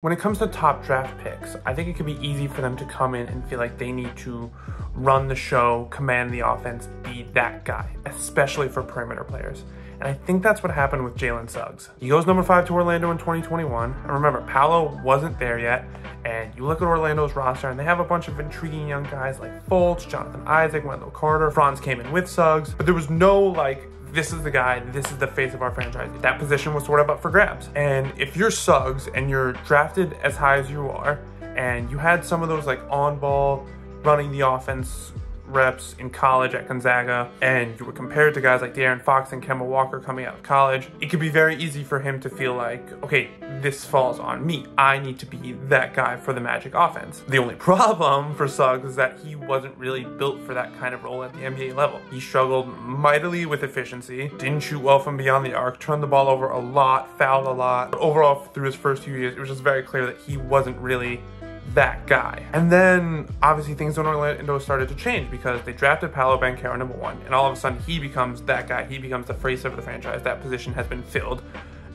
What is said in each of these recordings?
When it comes to top draft picks, I think it could be easy for them to come in and feel like they need to run the show, command the offense, be that guy, especially for perimeter players. And I think that's what happened with Jalen Suggs. He goes number five to Orlando in 2021. And remember, Paolo wasn't there yet. And you look at Orlando's roster, and they have a bunch of intriguing young guys like Fultz, Jonathan Isaac, Wendell Carter. Franz came in with Suggs, but there was no like this is the guy, this is the face of our franchise. That position was sort of up for grabs. And if you're Suggs and you're drafted as high as you are, and you had some of those like on ball, running the offense reps in college at Gonzaga and you were compared to guys like De'Aaron Fox and Kemba Walker coming out of college, it could be very easy for him to feel like, okay, this falls on me. I need to be that guy for the Magic offense. The only problem for Suggs is that he wasn't really built for that kind of role at the NBA level. He struggled mightily with efficiency, didn't shoot well from beyond the arc, turned the ball over a lot, fouled a lot. But overall, through his first few years, it was just very clear that he wasn't really that guy. And then obviously things in Orlando started to change because they drafted Paolo Banchero number one, and all of a sudden he becomes that guy. He becomes the face of the franchise. That position has been filled.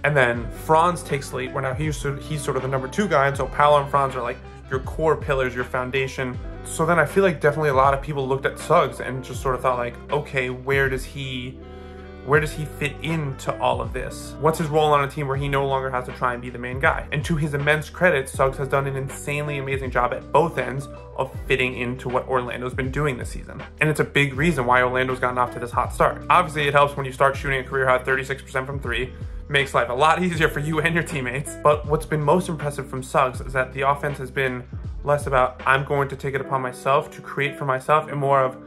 And then Franz takes late, where now he's, he's sort of the number two guy, and so Paolo and Franz are like your core pillars, your foundation. So then I feel like definitely a lot of people looked at Suggs and just sort of thought like, okay, where does he where does he fit into all of this? What's his role on a team where he no longer has to try and be the main guy? And to his immense credit, Suggs has done an insanely amazing job at both ends of fitting into what Orlando's been doing this season. And it's a big reason why Orlando's gotten off to this hot start. Obviously, it helps when you start shooting a career high 36% from three, makes life a lot easier for you and your teammates. But what's been most impressive from Suggs is that the offense has been less about I'm going to take it upon myself to create for myself and more of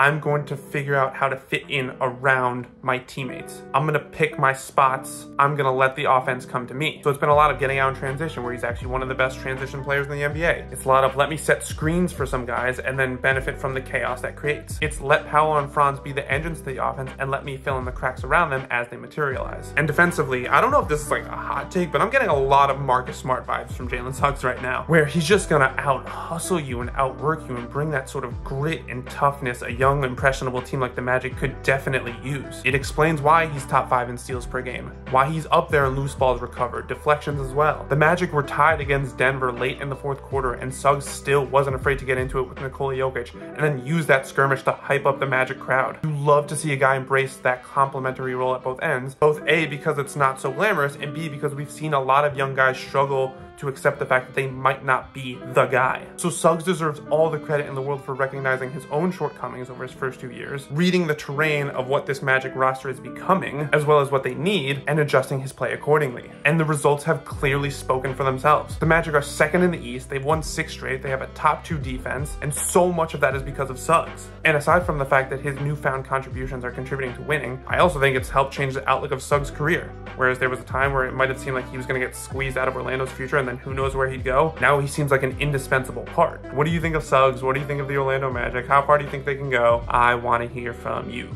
I'm going to figure out how to fit in around my teammates. I'm gonna pick my spots. I'm gonna let the offense come to me. So it's been a lot of getting out in transition where he's actually one of the best transition players in the NBA. It's a lot of let me set screens for some guys and then benefit from the chaos that creates. It's let Paolo and Franz be the engines to the offense and let me fill in the cracks around them as they materialize. And defensively, I don't know if this is like a hot take, but I'm getting a lot of Marcus Smart vibes from Jalen Suggs right now, where he's just gonna out hustle you and outwork you and bring that sort of grit and toughness a young young, impressionable team like the Magic could definitely use. It explains why he's top 5 in steals per game, why he's up there in loose balls recovered, deflections as well. The Magic were tied against Denver late in the fourth quarter, and Suggs still wasn't afraid to get into it with Nikola Jokic, and then use that skirmish to hype up the Magic crowd. You love to see a guy embrace that complementary role at both ends, both A, because it's not so glamorous, and B, because we've seen a lot of young guys struggle to accept the fact that they might not be the guy. So Suggs deserves all the credit in the world for recognizing his own shortcomings over his first two years, reading the terrain of what this Magic roster is becoming, as well as what they need, and adjusting his play accordingly. And the results have clearly spoken for themselves. The Magic are second in the East, they've won six straight, they have a top two defense, and so much of that is because of Suggs. And aside from the fact that his newfound contributions are contributing to winning, I also think it's helped change the outlook of Suggs' career. Whereas there was a time where it might have seemed like he was going to get squeezed out of Orlando's future and then who knows where he'd go. Now he seems like an indispensable part. What do you think of Suggs? What do you think of the Orlando Magic? How far do you think they can go? I want to hear from you.